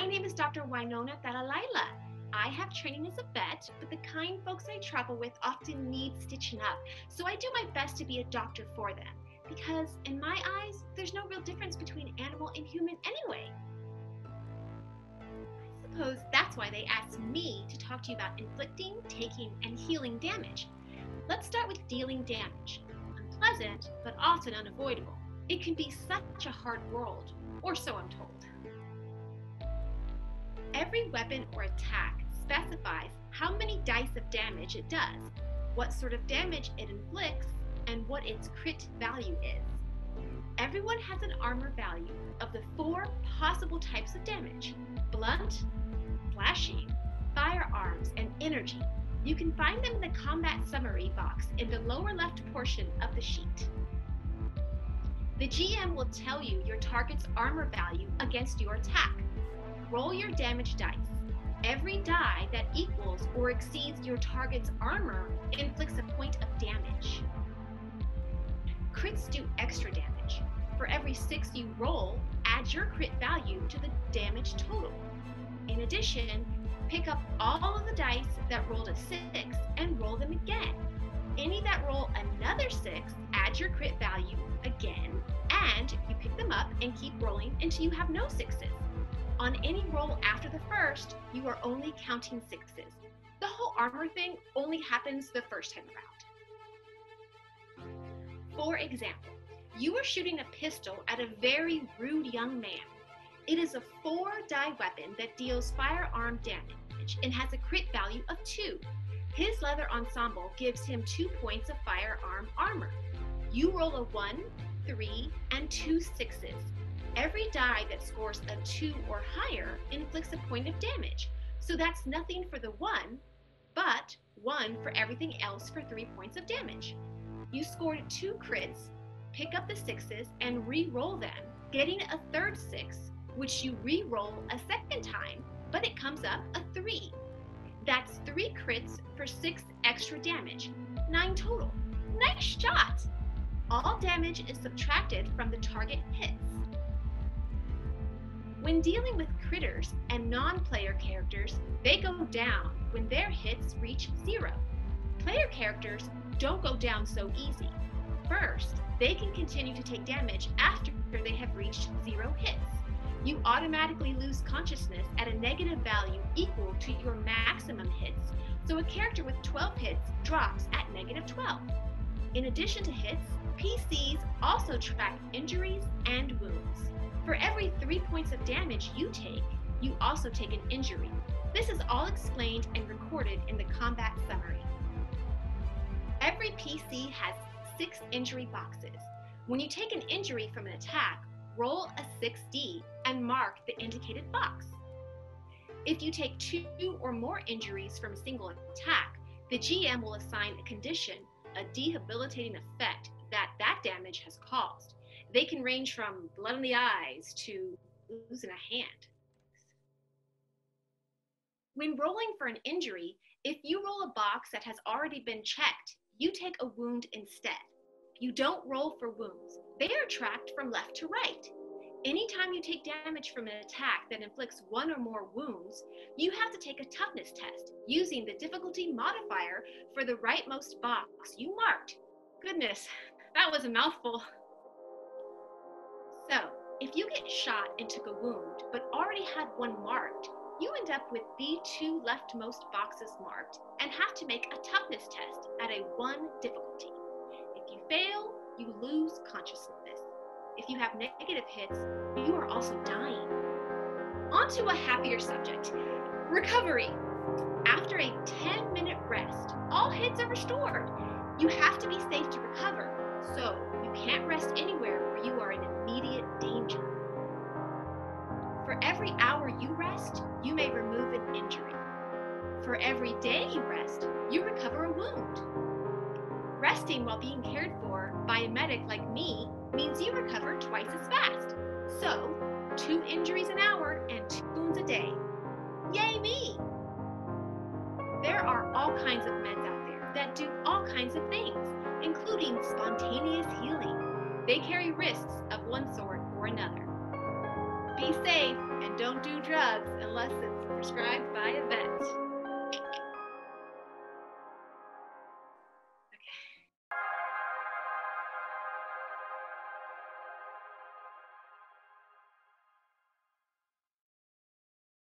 My name is Dr. Whynona Tarralila. I have training as a vet, but the kind folks I travel with often need stitching up, so I do my best to be a doctor for them. Because in my eyes, there's no real difference between animal and human anyway. I suppose that's why they asked me to talk to you about inflicting, taking, and healing damage. Let's start with dealing damage. Unpleasant, but often unavoidable. It can be such a hard world, or so I'm told. Every weapon or attack specifies how many dice of damage it does, what sort of damage it inflicts, and what its crit value is. Everyone has an armor value of the four possible types of damage blunt, slashing, firearms, and energy. You can find them in the combat summary box in the lower left portion of the sheet. The GM will tell you your target's armor value against your attack. Roll your damage dice. Every die that equals or exceeds your target's armor inflicts a point of damage. Crits do extra damage. For every six you roll, add your crit value to the damage total. In addition, pick up all of the dice that rolled a six and roll them again. Any that roll another six, add your crit value again, and you pick them up and keep rolling until you have no sixes. On any roll after the first, you are only counting sixes. The whole armor thing only happens the first time around. For example, you are shooting a pistol at a very rude young man. It is a four die weapon that deals firearm damage and has a crit value of two. His leather ensemble gives him two points of firearm armor. You roll a one, three, and two sixes. Every die that scores a two or higher inflicts a point of damage. So that's nothing for the one, but one for everything else for three points of damage. You scored two crits, pick up the sixes, and re roll them, getting a third six, which you re roll a second time, but it comes up a three. That's three crits for six extra damage, nine total. Nice shot! All damage is subtracted from the target hits. When dealing with critters and non player characters, they go down when their hits reach zero. Player characters don't go down so easy. First, they can continue to take damage after they have reached zero hits. You automatically lose consciousness at a negative value equal to your maximum hits, so a character with 12 hits drops at negative 12. In addition to hits, PCs also track injuries and wounds. For every three points of damage you take, you also take an injury. This is all explained and recorded in the combat summary. Every PC has six injury boxes. When you take an injury from an attack, roll a 6D and mark the indicated box. If you take two or more injuries from a single attack, the GM will assign a condition, a debilitating effect that that damage has caused. They can range from blood in the eyes to losing a hand. When rolling for an injury, if you roll a box that has already been checked, you take a wound instead. You don't roll for wounds. They are tracked from left to right. Anytime you take damage from an attack that inflicts one or more wounds, you have to take a toughness test using the difficulty modifier for the rightmost box you marked. Goodness, that was a mouthful. So, if you get shot and took a wound, but already had one marked, you end up with the two leftmost boxes marked and have to make a toughness test at a one difficulty. If you fail, you lose consciousness. If you have negative hits, you are also dying. On to a happier subject recovery. After a 10 minute rest, all hits are restored. You have to be safe to recover, so you can't rest anywhere where you are in immediate danger. For every hour you rest, you may remove an injury. For every day you rest, you recover a wound. Resting while being cared for by a medic like me means you recover twice as fast. So, two injuries an hour and two wounds a day. Yay me! There are all kinds of meds out there that do all kinds of things, including spontaneous healing. They carry risks of one sort or another. Be safe and don't do drugs unless it's prescribed by a vet.